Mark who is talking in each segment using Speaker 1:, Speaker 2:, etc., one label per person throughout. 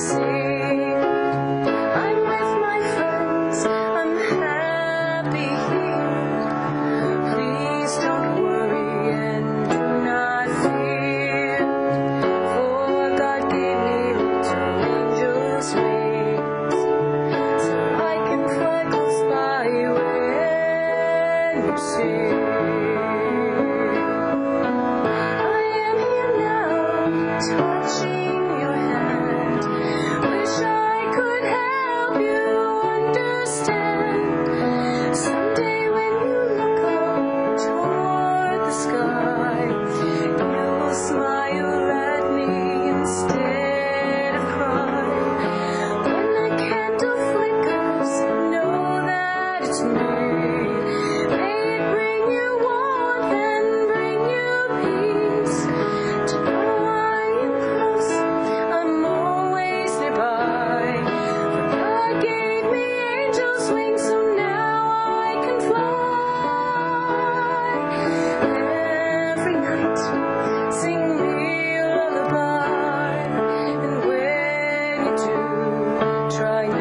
Speaker 1: I am here now, touching do,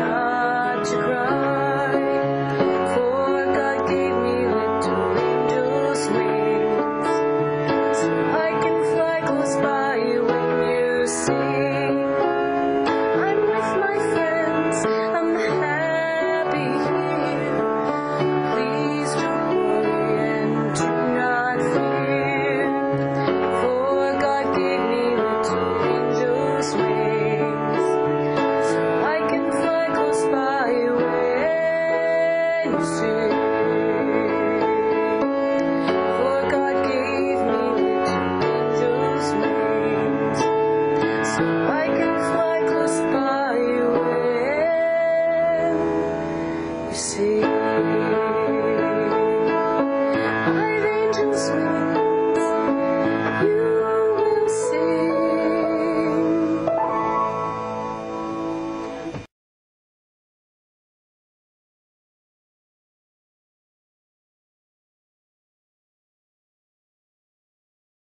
Speaker 1: so